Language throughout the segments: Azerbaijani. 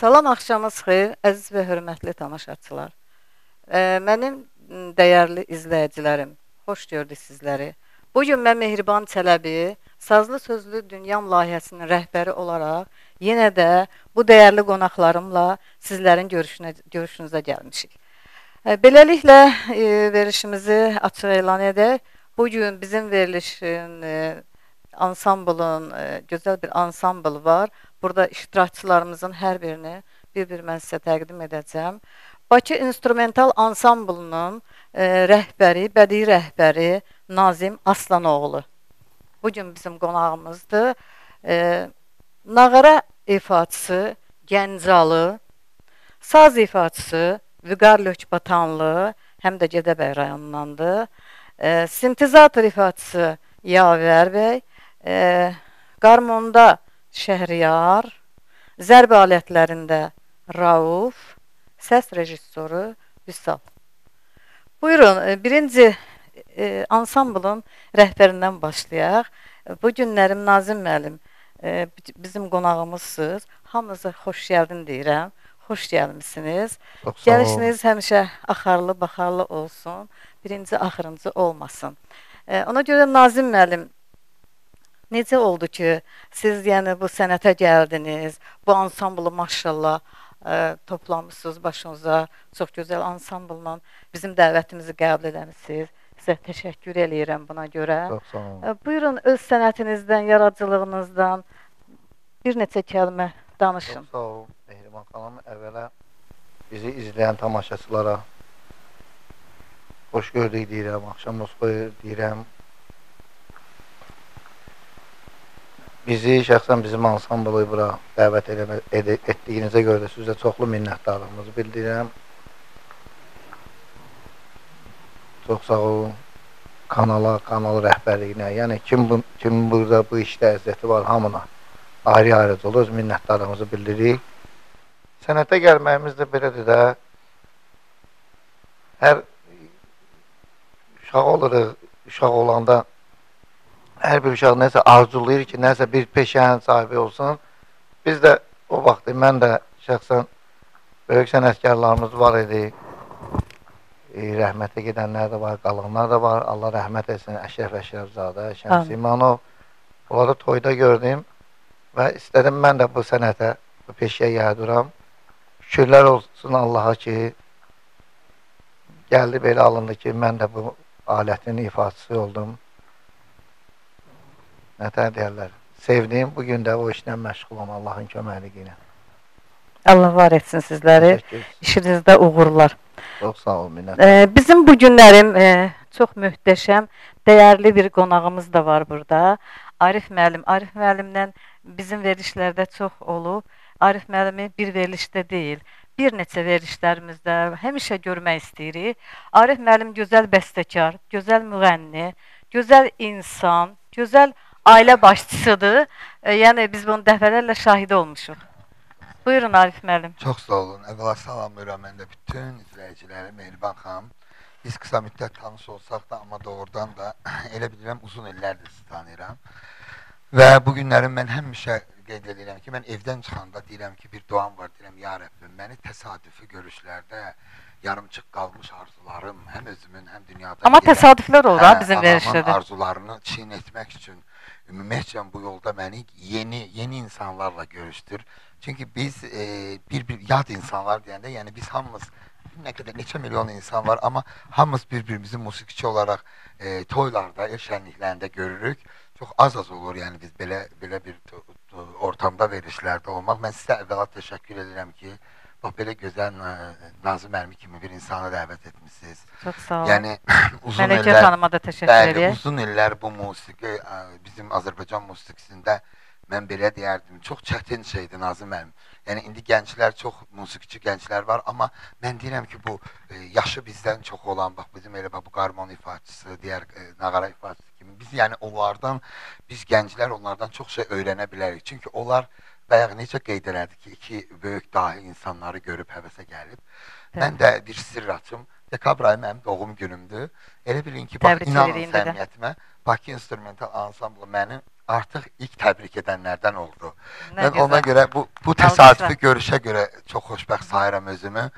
Salam axşamınız xeyir, əziz və hörmətli tamaşaçılar. E, Mənim dəyərli izləyicilərim, xoş gördük sizləri. Bu gün mən Mehriban Çələbi, Sazlı Sözlü Dünyam layihəsinin rəhbəri olaraq yenə də bu dəyərli qonaqlarımla sizlərin görüşünə görüşünüzə gəlmişik. E, Beləliklə e, verilişimizi açıq elan edək. Bu gün bizim verilişin e, ansamblın e, gözəl bir ansambl var. Burada iştirakçılarımızın hər birini bir-bir mən sizə təqdim edəcəm. Bakı İnstrumental Ansamblının e, rəhbəri, bədii rəhbəri Nazim Aslanoğlu. Bu gün bizim qonağımızdır. E, nağara ifaçısı Gəncalı, saz ifaçısı Vüqar Lökbatanlı, həm də Gədəbəy rayonundandır. E, sintezator ifaçısı Yavər bəy, e, qarmonda Şəhriyar, zərb alətlərində Rauf, səs rejissoru Vüsal. Buyurun, e, birinci e, ansamblın rəhbərindən başlayaq. Bu günlərim Nazim müəllim e, bizim qonağımızsınız. Hamınıza xoş gəldin deyirəm. Xoş gəlmisiniz. Gəlişiniz həmişə axarlı, baxarlı olsun. Birinci, axırıncı olmasın. E, ona görə Nazim müəllim Necə oldu ki, siz yəni bu sənətə gəldiniz, bu ansamblı maşallah ə, e, toplamısınız başınıza, çox gözəl ansamblla bizim dəvətimizi qəbul etmisiniz. Sizə təşəkkür eləyirəm buna görə. Çox sağ olun. Ə, buyurun öz sənətinizdən, yaradıcılığınızdan bir neçə kəlmə danışın. Çox sağ ol Mehriban xanım. Əvvəla bizi izləyən tamaşaçılara xoş gördük deyirəm, axşamınız xeyir deyirəm. Bizi şəxsən bizim ansamblı bura dəvət eləmə, ed etdiyinizə görə də sizə çoxlu minnətdarlığımızı bildirirəm. Çox sağ olun kanala, kanal rəhbərliyinə, yəni kim bu, kim burada bu işdə əziyyəti var hamına ayrı-ayrıca öz minnətdarlığımızı bildiririk. Sənətə gəlməyimiz də belədir də hər uşaq oluruq, uşaq olanda hər bir uşaq nəsə arzulayır ki, nəsə bir peşənin sahibi olsun. Biz də o vaxt mən də şəxsən böyük sənətkarlarımız var idi. E, rəhmətə gedənlər də var, qalanlar da var. Allah rəhmət etsin. Əşrəf Əşrəfzadə, Şəms İmanov. Onları toyda gördüm və istədim mən də bu sənətə, bu peşəyə yaydıram. Şükürlər olsun Allaha ki, gəldi belə alındı ki, mən də bu alətin ifaçısı oldum nətər deyərlər, sevdiyim bu gün də o işlə məşğulam Allahın köməkliyi ilə. Allah var etsin sizləri. İşinizdə uğurlar. Çox sağ olun, minnət. E, bizim bu günlərim e, çox möhtəşəm, dəyərli bir qonağımız da var burada. Arif müəllim, Arif müəllimlə bizim verilişlərdə çox olub. Arif müəllimi bir verilişdə deyil, bir neçə verilişlərimizdə həmişə görmək istəyirik. Arif müəllim gözəl bəstəkar, gözəl müğənni, gözəl insan, gözəl ailə başçısıdır. E, yəni biz bunun dəfələrlə şahidi olmuşuq. Buyurun Arif müəllim. Çox sağ olun. Əvvəla salamlayıram mən də bütün izləyiciləri, Mehriban xanım. Biz qısa müddət tanış olsaq da, amma doğrudan da elə bilirəm uzun illərdir sizi tanıyıram. Və bu günlərim mən həmişə qeyd edirəm ki, mən evdən çıxanda deyirəm ki, bir duam var, deyirəm, ya Rəbbim, məni təsadüfi görüşlərdə yarımçıq qalmış arzularım, həm özümün, həm dünyada Amma təsadüflər olur ha bizim verişlərdə. arzularını çiyin etmək üçün ümumiyyətlə bu yolda məni yeni yeni insanlarla görüşdür. Çünki biz e, bir-bir yad insanlar deyəndə, yəni biz hamımız nə qədər neçə milyon insan var, amma hamımız bir-birimizi musiqiçi olaraq e, toylarda, el şənliklərində görürük. Çox az-az olur, yəni biz belə belə bir ortamda verilişlərdə olmaq. Mən sizə əvvəla təşəkkür edirəm ki, belə gözəl Nazım müəllimi kimi bir insanı dəvət etmisiniz. Çox sağ olun. Yəni uzun Mələkə illər xanıma da təşəkkür bəli, edirəm. uzun illər bu musiqi ə, bizim Azərbaycan musiqisində mən belə deyərdim, çox çətin şeydir Nazım müəllim. Yəni indi gənclər çox musiqiçi gənclər var, amma mən deyirəm ki, bu e, yaşı bizdən çox olan, bax bizim elə bax bu qarmon ifaçısı, digər e, nağara ifaçısı kimi biz yəni onlardan biz gənclər onlardan çox şey öyrənə bilərik. Çünki onlar bayaq necə qeyd elədi ki, iki böyük dahi insanları görüb həvəsə gəlib. Bəli. Mən də bir sirr açım. Dekabr ayı mənim doğum günümdür. Elə bilin ki, bax inanın səmiyyətimə Bakı İnstrumental Ansamblı məni artıq ilk təbrik edənlərdən oldu. Nə Mən ona gözəl. görə bu bu təsadüfi görüşə görə çox xoşbəxt sayıram özümü.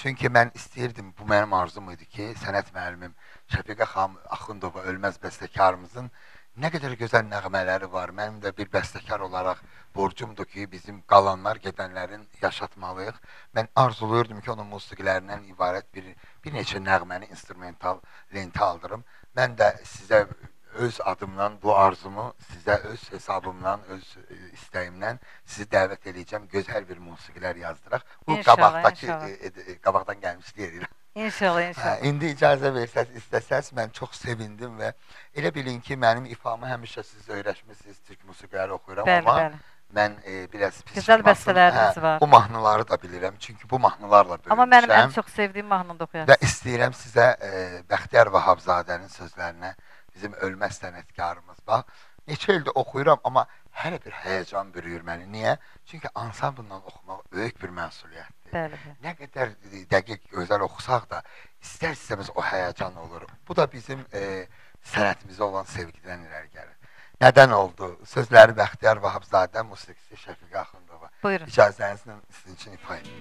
Çünki mən istəyirdim, bu mənim arzum idi ki, sənət müəllimim Şəfiqə xanım Axundova ölməz bəstəkarımızın nə qədər gözəl nəğmələri var. Mənim də bir bəstəkar olaraq borcumdur ki, bizim qalanlar gedənlərin yaşatmalıyıq. Mən arzuluyurdum ki, onun musiqilərindən ibarət bir bir neçə nəğməni instrumental lentə aldırım. Mən də sizə öz adımdan bu arzumu sizə öz hesabımdan, öz e, istəyimdən sizi dəvət edəcəm. Gözəl bir musiqilər yazdıraq. Bu İnşallah, qabaqdakı inşallah. e, e, qabaqdan gəlmiş deyirəm. İnşallah, Hə, inşallah. indi icazə versəz, istəsəz mən çox sevindim və elə bilin ki, mənim ifamı həmişə siz öyrəşmisiniz, türk musiqiləri oxuyuram Bəli, amma bəli. mən e, biraz pis Gözəl bəstələriniz var. Bu mahnıları da bilirəm, çünki bu mahnılarla böyümüşəm. Amma mənim ən çox sevdiyim mahnını da və oxuyarsınız. istəyirəm sizə e, Bəxtiyar Vahabzadənin sözlərinə bizim ölməz sənətkarımız bax. Neçə ildir oxuyuram, amma hələ bir həyəcan bürüyür məni. Niyə? Çünki ansamblla oxumaq böyük bir məsuliyyətdir. Bəli. Nə qədər dəqiq, gözəl oxusaq da istər-istəməz o həyəcan olur. Bu da bizim e, sənətimizə olan sevgidən irəli gəlir. Nədən oldu? Sözləri Bəxtiyar Vahabzadə, musiqisi Şəfiqə Axundova. Buyurun. İcazənizlə sizin üçün ifa edim.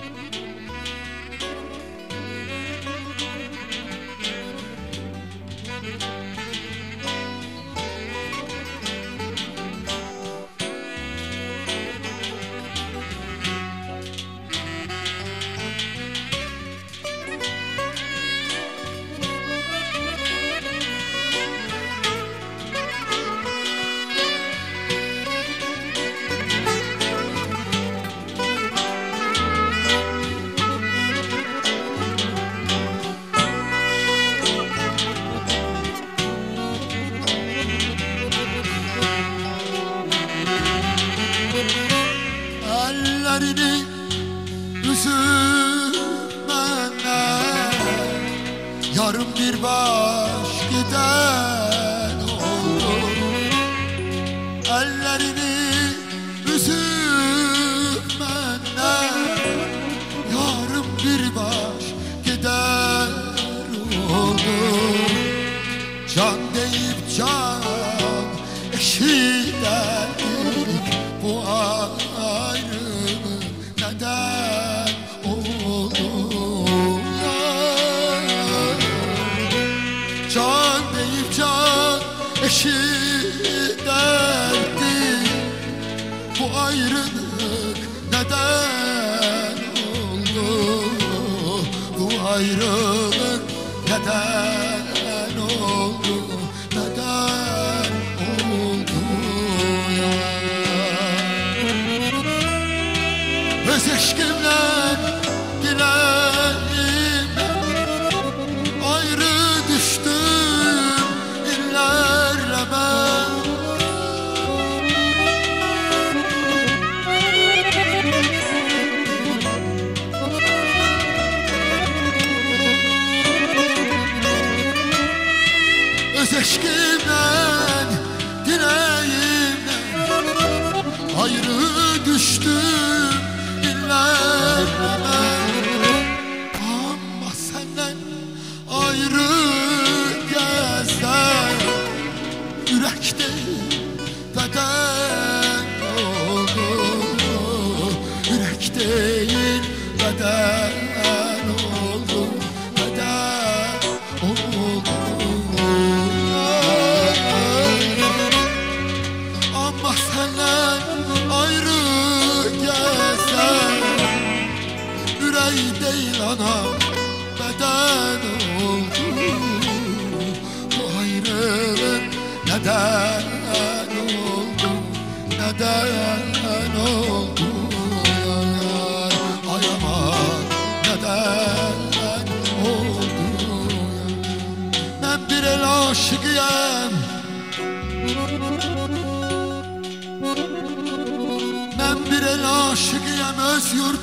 Ellerini baş giden oldu. Ellerini üzümene Yarım bir baş gider oldu. Can deyip can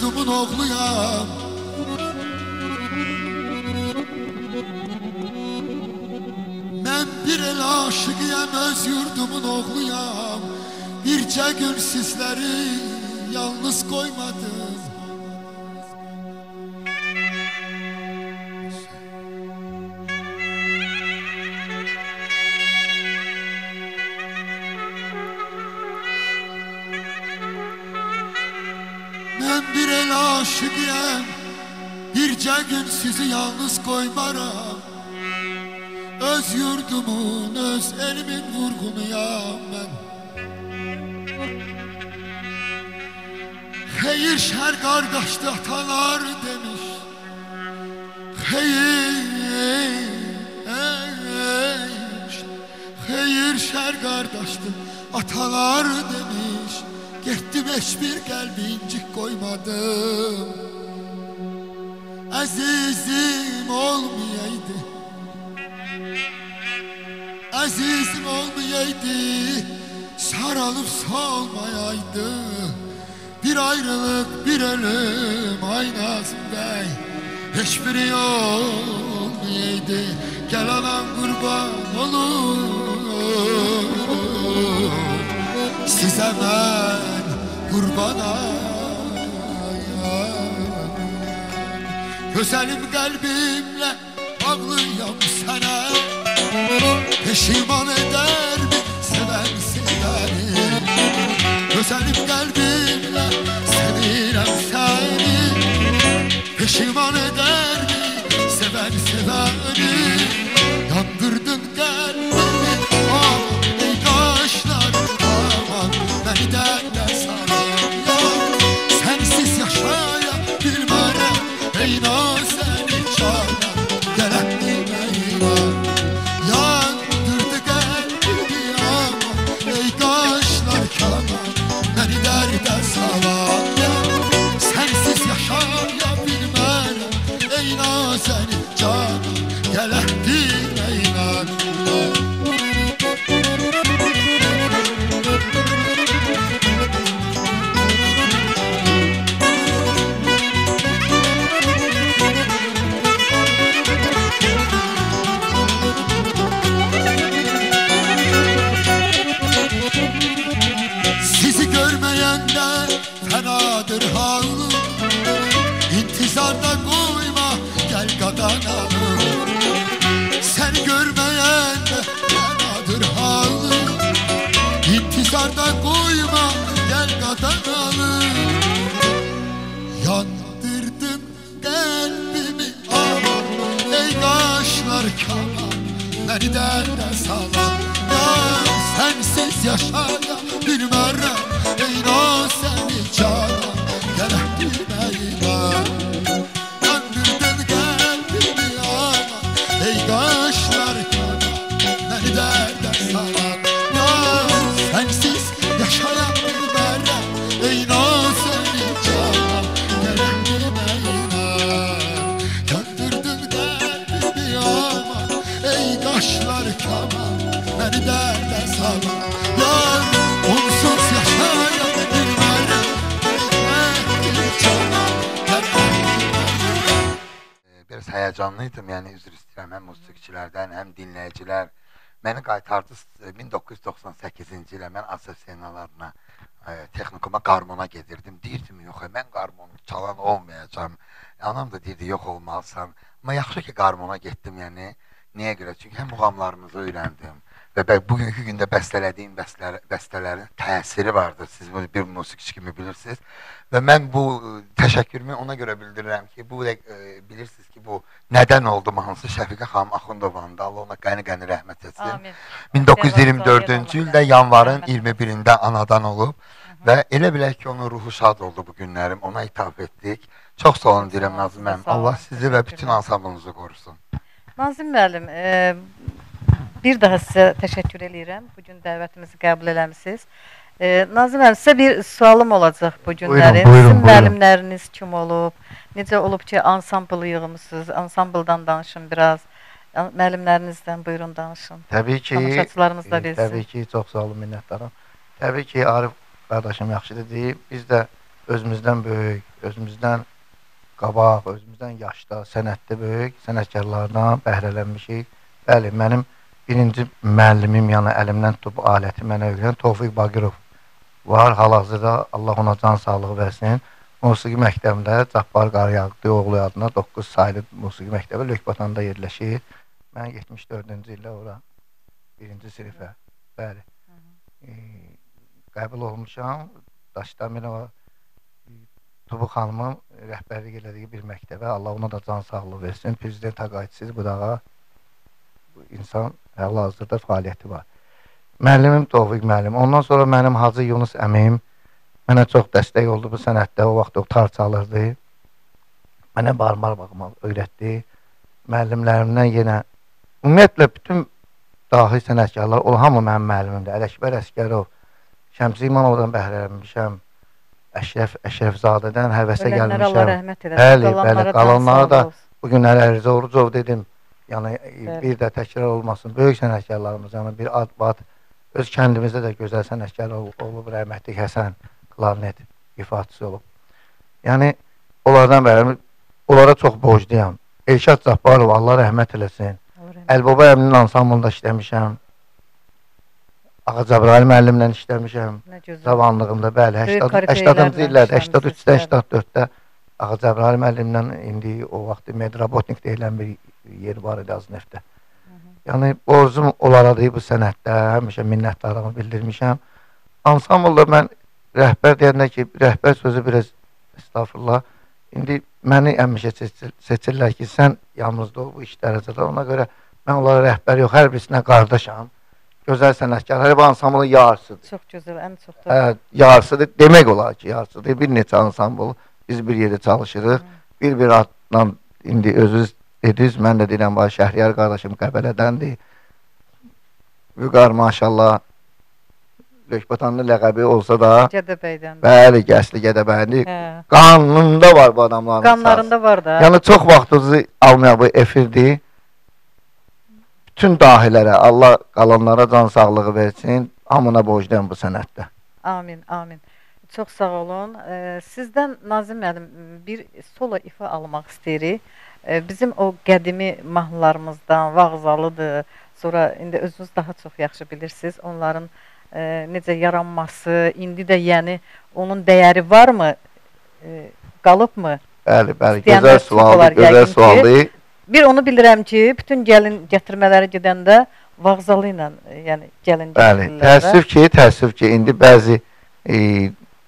meczumun oğluyam Mən bir el aşıqıyam, öz yurdumun oğluyam. Bircə gün sizləri yalnız qoymadım. Ben bir el aşıkıyam Birce gün sizi yalnız koymaram. Öz yurdumun, öz elimin vurgunuyam ben. Heyir her kardeşte atalar demiş. Heyir, heyir, heyir şer kardeşti atalar demiş. Yetti beş bir kalbi incik koymadım. Azizim olmayaydı. Azizim olmayaydı Sarılıp salmayaydı. Bir ayrılık bir ölüm aynasında Hiçbiri olmayaydı. Gel anam kurban olur. Size ben kurbanayım Güzelim kalbimle bağlıyam sana. Peşiman eder mi seven seveni Güzelim kalbimle sevirem seni. Peşiman eder başlar kana Nereden sana Ya sensiz yaşaya bilmem İnan seni cana. Gerek bilmeyi biraz həyecanlıydım, yəni üzr istəyirəm həm musiqiçilərdən, həm dinləyicilər. Məni qaytardı e, 1998-ci ilə mən asosiyalarına e, texnikuma qarmona gedirdim. Deyirdim, yox, e, mən qarmon çalan olmayacağam. Anam da deyirdi, yox olmalısan. Amma yaxşı ki qarmona getdim, yəni niyə görə? Çünki həm muğamlarımızı öyrəndim və bugünkü gündə bəstələdiyim bəstələr, bəstələrin təsiri vardır. Siz bunu bir musiqiçi kimi bilirsiniz. Və mən bu e, təşəkkürümü ona görə bildirirəm ki, bu e, bilirsiniz ki, bu nədən oldu hansı Şəfiqə xanım Axundovanın da Allah ona qəni-qəni rəhmət etsin. Amin. 1924-cü ildə yanvarın 21-də anadan olub və elə bilək ki, onun ruhu şad oldu bu günlərim. Ona ithaf etdik. Çox sağ olun deyirəm Nazım müəllim. Allah sizi və bütün ansamblınızı qorusun. Nazim müəllim, e, bir daha sizə təşəkkür eləyirəm. Bu gün dəvətimizi qəbul eləmisiniz. E, Nazim müəllim, sizə bir sualım olacaq bu günləri. buyurun, Sizin müəllimləriniz kim olub? Necə olub ki, ansambl yığmısınız? Ansambldan danışın biraz. Müəllimlərinizdən buyurun danışın. Təbii ki, Tamaşaçılarımız da e, bilsin. Təbii ki, çox sağ olun, minnətdaram. Təbii ki, Arif qardaşım yaxşıdır deyib. Biz də özümüzdən böyük, özümüzdən qabaq, özümüzdən yaşda, sənətdə böyük sənətkarlardan bəhrələnmişik. Bəli, mənim birinci müəllimim, yəni əlimdən tutub aləti mənə öyrən Tofiq Baqirov var. Hal-hazırda Allah ona can sağlığı versin. Musiqi məktəbində Cabbar Qarayağdı oğlu adına 9 saylı musiqi məktəbi Lökbatanda yerləşir. Mən 74-cü ildə ora birinci sinifə, bəli, e, qəbul olmuşam. Daşdamirova Tubu xanımın rəhbərlik elədiyi bir məktəbə Allah ona da can sağlığı versin. Prezident təqaüdçüsü bu dağa bu insan hal-hazırda fəaliyyəti var. Müəllimim Tofiq müəllim. Ondan sonra mənim Hacı Yunus əmim mənə çox dəstək oldu bu sənətdə. O vaxt o tar çalırdı. Mənə barmar baxmaq öyrətdi. Müəllimlərimdən yenə ümumiyyətlə bütün dahi sənətkarlar, o hamı mənim müəllimimdir. Ələkbər Əskərov, Şəmsi İmanovdan bəhrələnmişəm. Əşrəf Əşrəfzadədən həvəsə Ölənlərə Allah gəlmişəm. rəhmət eləsin. Bəli, bəli, qalanlara da. Bu gün Ərizə Orucov dedim. Yəni Bəli. bir də təkrar olmasın. Böyük sənətkarlarımız, yəni bir ad bad öz kəndimizdə də gözəl sənətkar ol- olub rəhmətli Həsən klarnet ifaçısı olub. Yəni onlardan bəri onlara çox borcluyam. Elşad Cabbarov Allah rəhmət eləsin. Əlbaba əminin ansamblında işləmişəm. Ağa Cəbrayil müəllimlə işləmişəm. Cavanlığımda bəli, Böyük 80 korifeylərlə 80-cı illərdə, işləmisiniz, 83-də, bəli. 84-də Ağa Cəbrayil müəllimlə indi o vaxt Medrabotnik deyilən bir yer var idi Aznefdə. Yəni borcum onlara da bu sənətdə həmişə minnətdarlığımı bildirmişəm. Ansamblda mən rəhbər deyəndə ki, rəhbər sözü biraz estağfurullah. İndi məni həmişə seçir, seçirlər ki, sən yalnızda ol bu iş dərəcədə. Ona görə mən onlara rəhbər yox, hər birisinə qardaşam. Gözəl sənətkar. Hər bir ansamblın yarısıdır. Çox gözəl, ən çox da. Hə, yarısıdır. Demək olar ki, yarısıdır. Bir neçə ansambl biz bir yerdə çalışırıq. Bir-bir adla indi özünüz dediniz, mən də deyirəm, bax Şəhriyar qardaşım Qəbələdəndir. Vüqar maşallah Lökbatanlı ləqəbi olsa da, Gədəbəydən. bəli, Gəsli Gədəbəyli Hə. qanununda var bu adamların. Qanlarında var da. Yəni çox vaxtınızı almaya bu efirdir. Bütün dahilərə Allah qalanlara can sağlığı versin. Hamına borcluyam bu sənətdə. Amin, amin. Çox sağ olun. Sizdən Nazim müəllim bir solo ifa almaq istəyirik. Bizim o qədimi mahnılarımızdan Vağzalıdır. Sonra indi özünüz daha çox yaxşı bilirsiniz onların e, necə yaranması, indi də yəni onun dəyəri varmı? E, qalıbmı? Bəli, bəli, gözəl sualdır, gözəl sualdır. Bir onu bilirəm ki, bütün gəlin gətirmələri gedəndə Vağzalı ilə e, yəni gəlin Bəli, gətirirlər. təəssüf ki, təəssüf ki, indi bəzi e,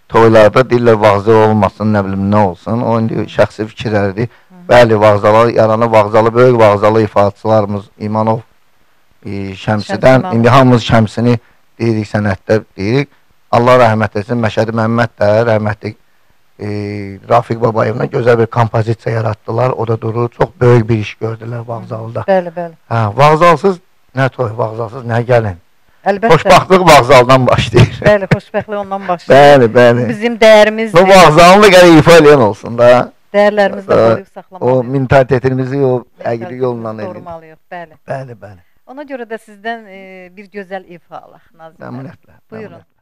toylarda deyirlər vağzalı olmasın, nə bilim nə olsun. O indi şəxsi fikirlərdir. Bəli, vağzalı yaranı vağzalı böyük vağzalı ifaçılarımız İmanov e, Şəmsidən İmanov. indi hamımız Şəmsini deyirik sənətdə deyirik. Allah rəhmət etsin. Məşədi Məmməd də rəhmətli e, Rafiq Babayevlə gözəl bir kompozisiya yaratdılar. O da durur. Çox böyük bir iş gördülər vağzalıda. Bəli, bəli. Hə, vağzalsız nə toy, vağzalsız nə gəlin. Əlbəttə. Xoşbaxtlıq vağzaldan başlayır. Bəli, xoşbəxtlik ondan başlayır. bəli, bəli. Bizim dəyərimizdir. Bu vağzalını gələ ifa eləyən olsun da. Dəyərlərimizi də qoruyub O saxlamalıyıq. mentalitetimizi o əqli yolla eləyir. Qorumalıyıq, bəli. Bəli, bəli. Ona görə də sizdən e, bir gözəl ifa alaq Nazim. Məmnuniyyətlə. Buyurun. məmnuniyyətlə.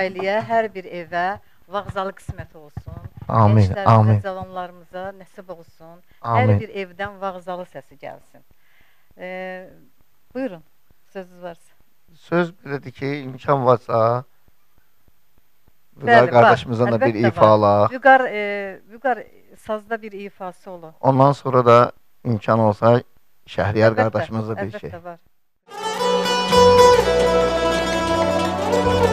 Ailəyə, hər bir evə vağzalı qismət olsun. Amin, Gənclərimizə, amin, cavanlarımıza nəsib olsun. Hər amin. bir evdən vağzalı səsi gəlsin. E, buyurun. Sözünüz varsa. Söz belədir ki, imkan varsa Bəli, Vüqar var. qardaşımızdan da bir ifa alaq. Vüqar, e, Vüqar sazda bir ifası olur. Ondan sonra da imkan olsa Şəhriyar Əlbəttə, qardaşımızla bir şey. əlbəttə var. sənə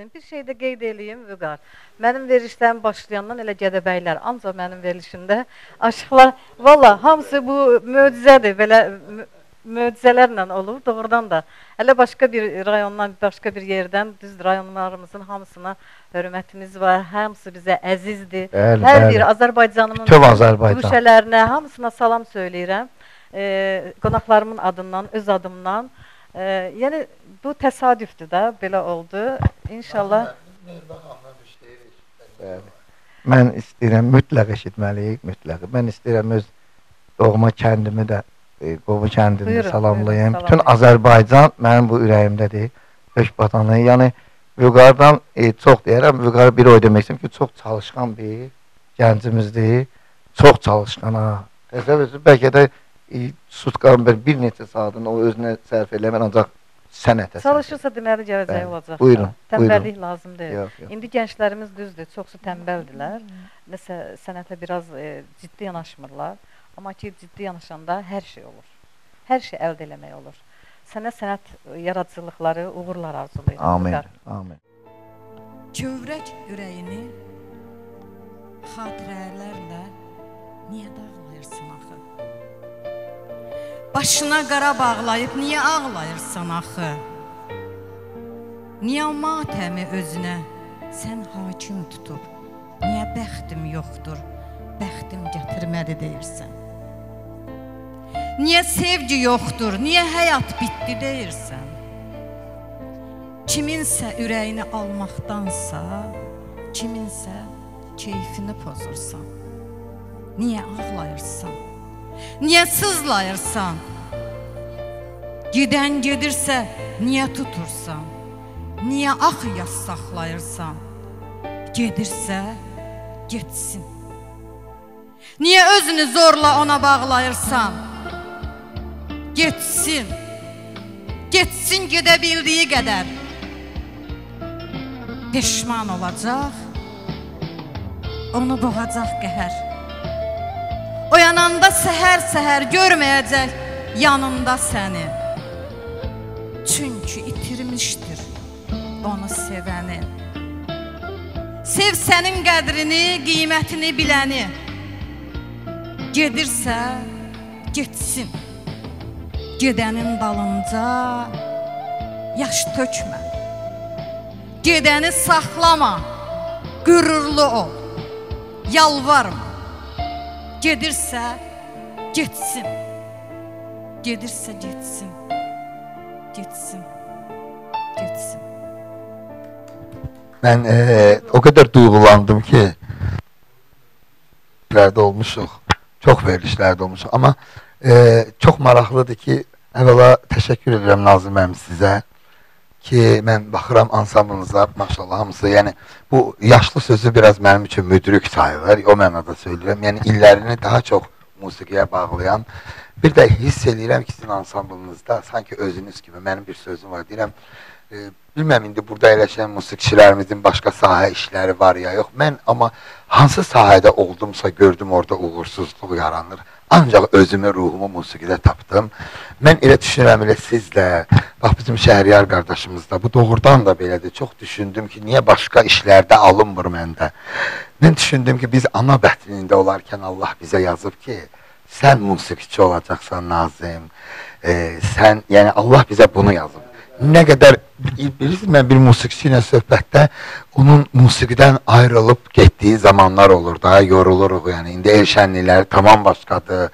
gəlsin. Bir şey də qeyd eləyim Vüqar. Mənim verilişlərim başlayandan elə Gədəbəylər, ancaq mənim verilişimdə aşıqlar valla hamısı bu möcüzədir. Belə mö- möcüzələrlə olur. Doğrudan da hələ başqa bir rayondan, başqa bir yerdən düz rayonlarımızın hamısına hörmətimiz var. Hamısı bizə əzizdir. Bəli, Hər bəli. bir Azərbaycanımın güşələrinə, hamısına salam söyləyirəm. E, qonaqlarımın adından, öz adımdan. E, yəni bu təsadüfdür də, belə oldu. İnşallah Mən istəyirəm mütləq eşitməliyik, mütləq. Mən istəyirəm öz doğma kəndimi də, e, Qovu kəndini Buyurun, salamlayım. buyurun, Bütün. Azərbaycan mənim bu ürəyimdədir. Öz vatanı. Yəni Vüqardan e, çox deyərəm, Vüqar bir o demək istəyirəm ki, çox çalışqan bir gəncimizdir. Çox çalışqan ha. Təsəvvür bəlkə də e, sutqan bir, neçə saatını o özünə sərf eləmir, ancaq sənətə. sərf çalışırsa deməli gələcəyi olacaq. Buyurun, Tənbəllik lazım edir. deyil. Yox, yox. İndi gənclərimiz düzdür, çoxsu tənbəldilər. Nəsə sənətə biraz e, ciddi yanaşmırlar. Amma ki ciddi yanaşanda hər şey olur. Hər şey əldə eləmək olur. Sənə sənət yaradıcılıqları, uğurlar arzulayıram. Amin. Vüqar. Amin. Kövrək ürəyini xatirələrlə niyə dağlayırsan axı? Başına qara bağlayıb niyə ağlayırsan axı? Niyə matəmi özünə sən hakim tutub? Niyə bəxtim yoxdur? Bəxtim gətirmədi deyirsən? Niyə sevgi yoxdur? Niyə həyat bitdi deyirsən? Kiminsə ürəyini almaqdansa, kiminsə keyfini pozursan. Niyə ağlayırsan? Niyə sızlayırsan? Gedən gedirsə niyə tutursan? Niyə ax yas saxlayırsan? Gedirsə getsin. Niyə özünü zorla ona bağlayırsan? Getsin. Getsin gedə bildiyi qədər. Peşman olacaq. Onu boğacaq qəhər. Oyananda səhər-səhər görməyəcək yanında səni. Çünki itirmişdir onu sevəni. Sev sənin qədrini, qiymətini biləni. Gedirsə, getsin. Gedənin dalınca yaş tökmə. Gedəni saxlama, qürurlu ol. Yalvarma. Gedirsə, getsin. Gedirsə, getsin. Getsin. Getsin. Ben eee, o kadar duygulandım ki verilişlerde olmuşuq. Çox verilişlərdə olmuşuq. Amma eee, çox maraqlıdır ki, əvvəla təşəkkür edirəm Nazım müəllim sizə ki, mən baxıram ansamblınıza, maşallah hamısı, yəni bu yaşlı sözü biraz mənim üçün müdrik sayılır. O mənada söyləyirəm. Yəni illərini daha çox musiqiyə bağlayan bir də hiss eləyirəm ki, sizin ansamblınızda sanki özünüz kimi mənim bir sözüm var. Deyirəm, e, bilməm indi burada əyləşən musiqiçilərimizin başqa sahə işləri var ya yox. Mən amma hansı sahədə oldumsa gördüm orada uğursuzluq yaranır. Ancaq özümü, ruhumu musiqidə tapdım. Mən elə düşünürəm elə sizlə, bax bizim Şəhriyar qardaşımız da bu doğrudan da belədir. Çox düşündüm ki, niyə başqa işlərdə alınmır məndə. Mən düşündüm ki, biz ana bətnində olarkən Allah bizə yazıb ki, sən musiqiçi olacaqsan Nazim. E, sən, yəni Allah bizə bunu yazıb. Nə qədər bilirsiniz mən bir musiqiçi ilə söhbətdə onun musiqidən ayrılıb getdiyi zamanlar olur da, yoruluruq yəni. İndi el şənlikləri tamam başqadır.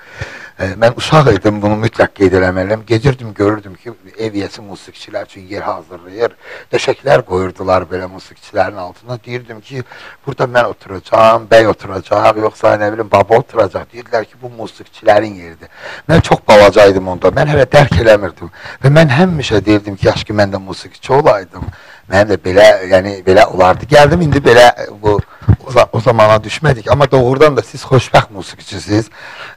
Mən uşaq idim, bunu mütləq qeyd eləməliyəm. Gedirdim, görürdüm ki, ev yəsi musiqiçilər üçün yer hazırlayır. Döşəklər qoyurdular belə musiqiçilərin altına. Deyirdim ki, burada mən oturacağam, bəy oturacaq, yoxsa nə bilim baba oturacaq. Deyirlər ki, bu musiqiçilərin yeridir. Mən çox balacaydım onda. Mən hələ dərk eləmirdim. Və mən həmişə deyirdim ki, yaş ki mən də musiqiçi olaydım. Mənim də belə, yəni belə olardı. Gəldim indi belə bu o, za- o zamana düşmədik, amma doğrudan da siz xoşbəxt musiqiçisiniz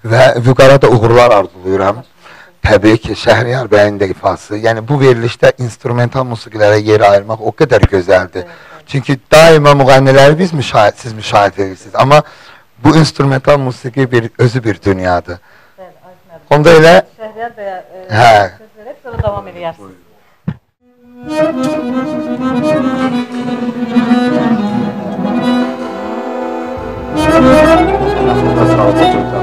və Vüqara da uğurlar arzulayıram. Təbii ki, Şəhriyar bəyin də ifası. Yəni bu verilişdə instrumental musiqilərə yer ayırmaq o qədər gözəldir. Çünki daima müğənniləri biz müşahidə siz müşahidə edirsiniz, amma bu instrumental musiqi bir özü bir dünyadır. Bəli, Ayxun Onda elə Şəhriyar bəyə e, Hə. söz verib sonra davam edərsiniz. Təşəkkür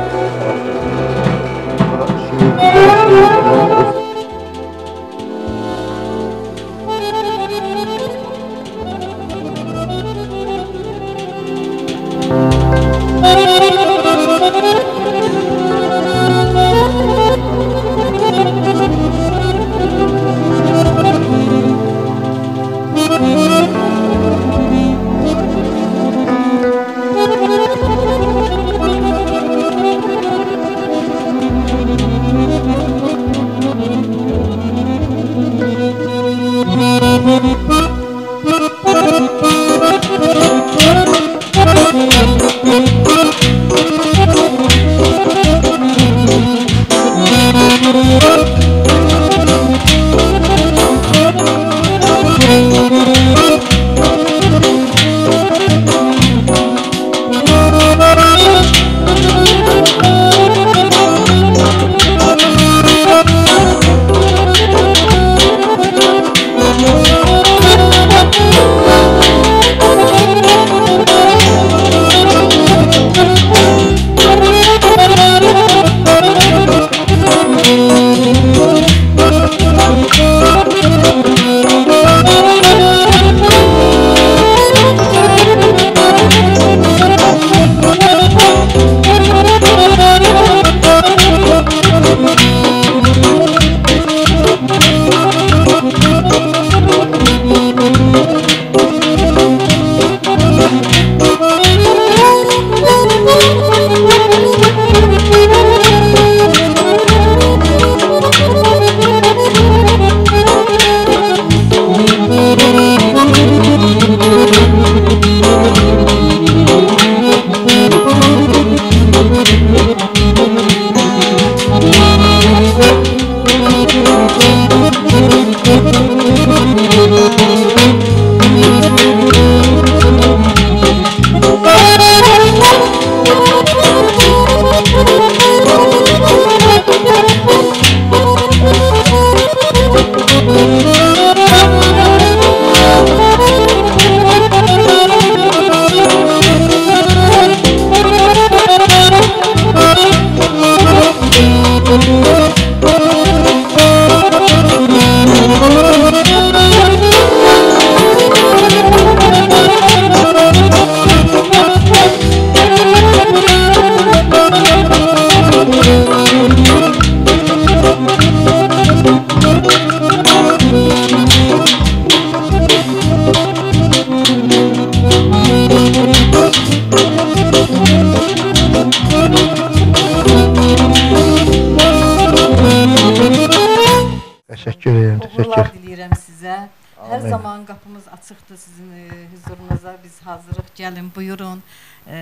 açıqdır sizin e, huzurunuza. Biz hazırıq. Gəlin, buyurun. E,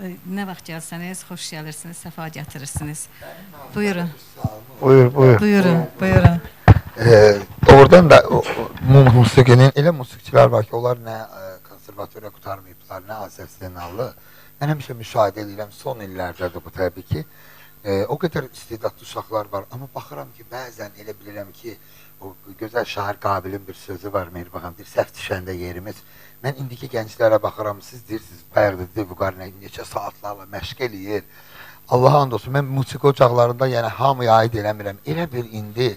e, nə vaxt gəlsəniz, xoş gəlirsiniz, səfa gətirirsiniz. Buyurun. Buyur, buyur. Buyurun, buyurun. Ee, oradan da o, o, mu- musiqinin elə musiqiçilər var ki, onlar nə e, konservatoriya qutarmayıblar, nə Azərbaycanlı. Mən həmişə müşahidə edirəm son illərdədir bu təbii ki. E, o qədər istedadlı uşaqlar var, amma baxıram ki, bəzən elə bilirəm ki, o gözəl şair Qabilin bir sözü var, Mehriban deyir, səhv düşəndə yerimiz. Mən indiki gənclərə baxıram, siz deyirsiniz, bayaqda dedi bu qarı nə- neçə saatlarla məşq eləyir. Allah and olsun, mən musiqi ocaqlarında yəni hamıya aid eləmirəm. Elə bir indi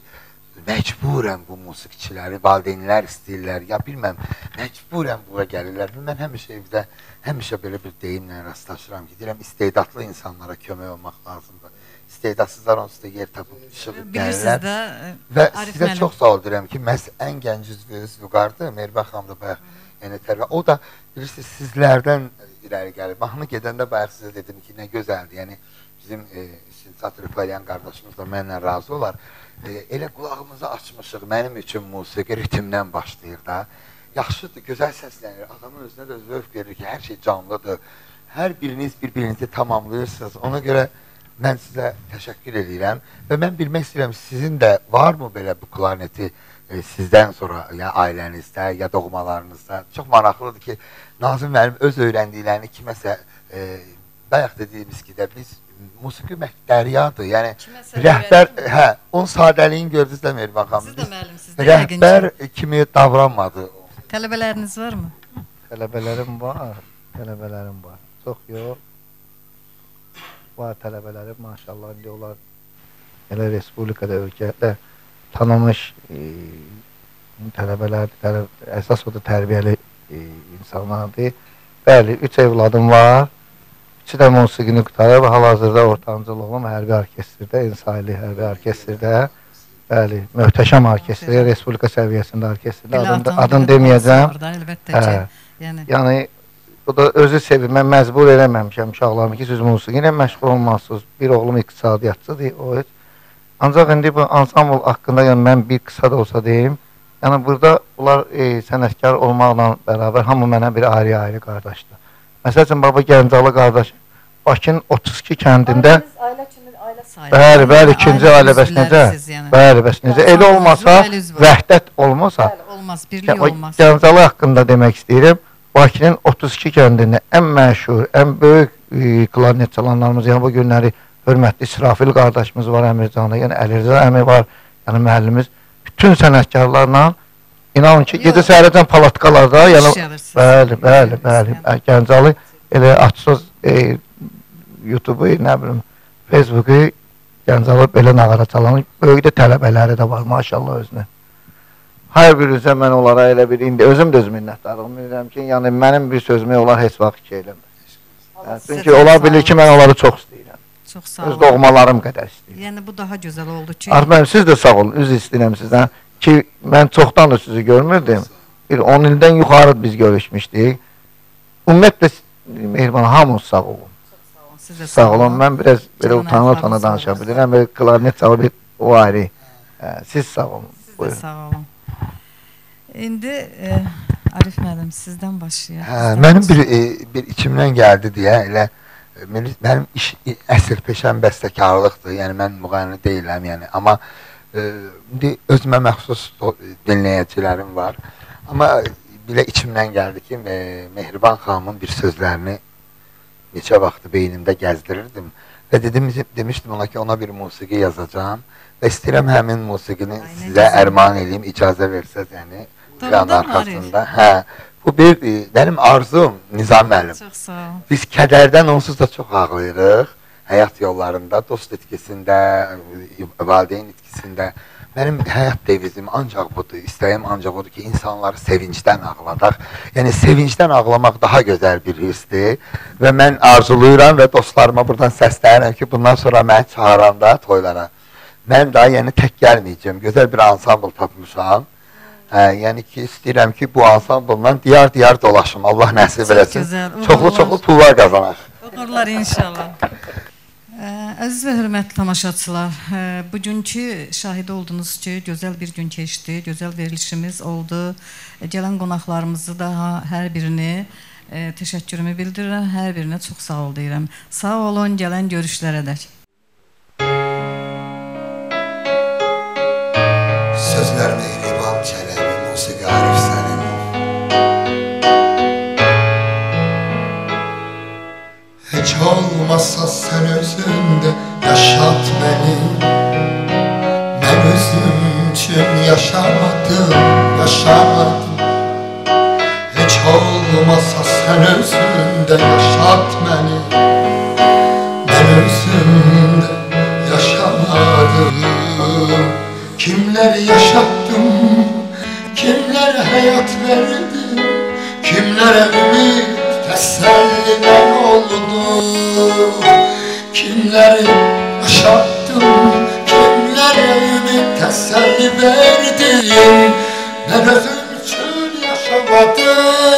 məcburən bu musiqiçiləri valideynlər istəyirlər. Ya bilməm, məcburən bura gəlirlər. Mən həmişə evdə həmişə belə bir deyimlə rastlaşıram ki, deyirəm istedadlı insanlara kömək olmaq lazımdır. İstedadsızlar onsuz da yer tapıb işıq gəlirlər. də e, Və Arif sizə müəllim. çox sağ ol deyirəm ki, məhz ən gənc üzvünüz Vüqardır, Mervə xanım da bayaq yəni tərbiyə. O da bilirsiniz sizlərdən irəli gəlir. Mahnı gedəndə bayaq sizə dedim ki, nə gözəldir. Yəni bizim e, Sincat Rıfayyan qardaşımız da mənlə razı olar. E, elə qulağımızı açmışıq. Mənim üçün musiqi ritmdən başlayır da. Yaxşıdır, gözəl səslənir. Adamın özünə də zövq verir ki, hər şey canlıdır. Hər biriniz bir-birinizi tamamlayırsınız. Ona görə mən sizə təşəkkür edirəm və mən bilmək istəyirəm sizin də varmı belə bu klarneti e, sizdən sonra ya ailənizdə, ya doğmalarınızda çox maraqlıdır ki, Nazım müəllim öz öyrəndiklərini kiməsə e, bayaq dediyimiz ki də biz musiqi məhv dəryadır. Yəni Kiməsə rəhbər hə, onun sadəliyini gördünüz də Mehriban xanım. Siz də müəllimsiniz. Rəhbər yəqin ki. kimi davranmadı. Tələbələriniz varmı? Tələbələrim var, tələbələrim var. Çox yox. Var tələbələrim maşallah indi onlar elə respublikada ölkədə tanınmış e, tələbələr, tələb, əsas o da tərbiyəli e, insanlardır. Bəli, üç evladım var. Üçü də musiqini qutarıb, hal-hazırda ortancılığım hərbi orkestrdə, İnsaylı hərbi orkestrdə. Bəli, möhtəşəm orkestr, respublika səviyyəsində orkestrdə. Adını, adını deməyəcəm. Orada əlbəttə ki. Hə. Yəni Yəni o da özü sevir. Mən məcbur eləməmişəm uşaqlarımı ki, siz musiqi ilə məşğul olmalısınız. Bir oğlum iqtisadiyyatçıdır, o heç. Ancaq indi bu ansambl haqqında yəni mən bir qısa da olsa deyim. Yəni burada bunlar e, sənətkar olmaqla bərabər hamı mənə bir ayrı-ayrı qardaşdır. Məsələn, baba Gəncəli qardaş Bakının 32 kəndində ailə kimi ailə sayılır. Bəli, bəli, ikinci ailə bəs necə? Yəni. Bəli, bəs necə? Bəli, Elə olmasa, vəhdət olmasa, Bəli, olmaz, birlik olmaz. Gəncəli haqqında demək istəyirəm. Bakının 32 kəndində ən məşhur, ən böyük e, klarnet çalanlarımız, yəni bu günləri hörmətli İsrafil qardaşımız var Əmircanlı, yəni Əlirza əmi var, yəni müəllimiz. Bütün sənətkarlarla inanın ki, gecə səhərəcən palatkalarda, yəni bəli, bəli, bəli. Gəncəli elə açsız e, YouTube-u, nə bilim, Facebook-u Gəncəli belə nağara çalan böyük də tələbələri də var maşallah özünə. Hər birinizə mən onlara elə bir indi özüm də öz minnətdarlığımı bilirəm ki, yəni mənim bir sözümü onlar heç vaxt şey eləmir. Sizə çünki onlar bilir olun. ki, mən onları çox istəyirəm. Çox sağ Öz olun. doğmalarım qədər istəyirəm. Yəni bu daha gözəl oldu ki, Arif müəllim, siz də sağ olun, üzr istəyirəm sizdən ki, mən çoxdan da sizi görmürdüm. Bir 10 ildən yuxarı biz görüşmüşdük. Ümumiyyətlə Mehriban hamınız sağ olun. siz də Sağ olun. Mən biraz belə Canın utana utana ayaqlarınız danışa bilirəm. Klarnet çalıb bir o ayrı. Hə, siz sağ olun. Siz də sağ olun. İndi e, Arif müəllim sizdən başlayaq. Hə, Sizdən mənim bir başlayaq. e, bir içimdən gəldi deyə elə e, mənim, mənim iş e, əsl peşəm bəstəkarlıqdır. Yəni mən müğənni deyiləm, yəni amma e, indi özümə məxsus do- dinləyicilərim var. Amma belə içimdən gəldi ki, e, Mehriban xanımın bir sözlərini neçə vaxtı beynimdə gəzdirirdim və dedim demişdim ona ki, ona bir musiqi yazacağam və istəyirəm həmin musiqini Ay, sizə ərmağan edeyim, icazə versəz, yəni mı, arxasında. Hə. Bu bir e, mənim arzum Nizam müəllim. Çox sağ olun. Biz kədərdən onsuz da çox ağlayırıq. Həyat yollarında, dost itkisində, e, valideyn itkisində. Mənim həyat devizim ancaq budur. İstəyim ancaq odur ki, insanları sevincdən ağladaq. Yəni sevincdən ağlamaq daha gözəl bir hissdir və mən arzulayıram və dostlarıma buradan səslənirəm ki, bundan sonra məni çağıranda toylara mən daha yəni tək gəlməyəcəm. Gözəl bir ansambl tapmışam. Hə, yəni ki, istəyirəm ki, bu ansambldan diyar-diyar dolaşım. Allah nəsib eləsin. Çoxlu-çoxlu pullar qazanaq. Uğurlar inşallah. Ə, Əziz və hörmətli tamaşaçılar, ə, bugünkü şahid oldunuz ki, gözəl bir gün keçdi, gözəl verilişimiz oldu. Gələn qonaqlarımızı da hər birini ə, təşəkkürümü bildirirəm. Hər birinə çox sağ ol deyirəm. Sağ olun, gələn görüşlərədək. Sözlər mehriban olmasa sen özünde yaşat beni. Ben özüm için yaşamadım, yaşamadım. Heç olmasa sen özünde yaşat beni. Ben özümde yaşamadım. Kimleri yaşattım, kimlere hayat verdim Kimlere ümit teselli ben oldum Kimleri yaşattım, kimlere ümit teselli verdim Ben özüm için yaşamadım